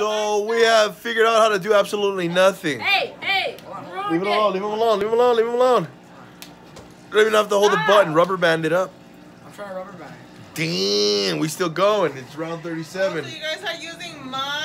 So we have figured out how to do absolutely nothing. Hey, hey. Leave it alone, leave him alone, leave him alone, leave him alone. You Don't even have to hold the button, rubber band it up. I'm trying to rubber band. Damn, we still going. It's round 37. So you guys are using my